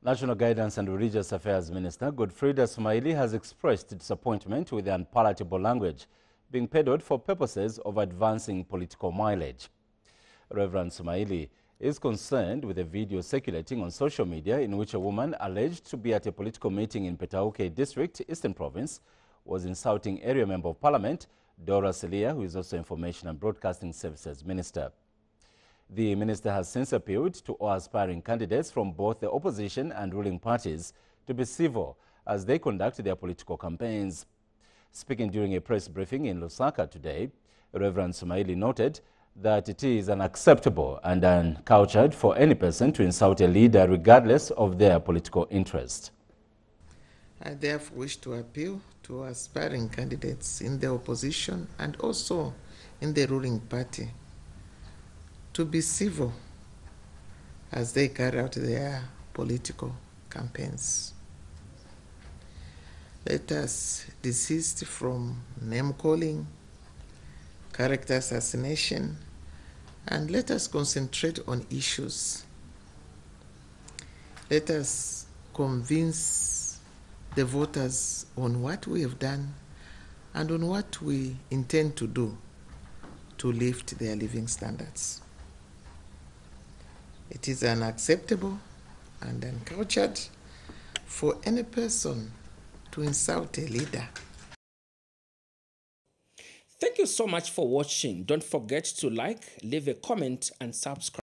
National Guidance and Religious Affairs Minister Godfridah Sumaili has expressed disappointment with the unpalatable language being peddled for purposes of advancing political mileage. Reverend Sumaili is concerned with a video circulating on social media in which a woman alleged to be at a political meeting in Petauke District, Eastern Province, was insulting area member of parliament Dora Siliya, who is also Information and Broadcasting Services Minister. The minister has since appealed to all aspiring candidates from both the opposition and ruling parties to be civil as they conduct their political campaigns. Speaking during a press briefing in Lusaka today, Reverend Sumaili noted that it is unacceptable and uncultured for any person to insult a leader regardless of their political interest. I therefore wish to appeal to aspiring candidates in the opposition and also in the ruling party to be civil as they carry out their political campaigns. Let us desist from name calling, character assassination, and let us concentrate on issues. Let us convince the voters on what we have done and on what we intend to do to lift their living standards. It is unacceptable and uncultured for any person to insult a leader. Thank you so much for watching. Don't forget to like, leave a comment, and subscribe.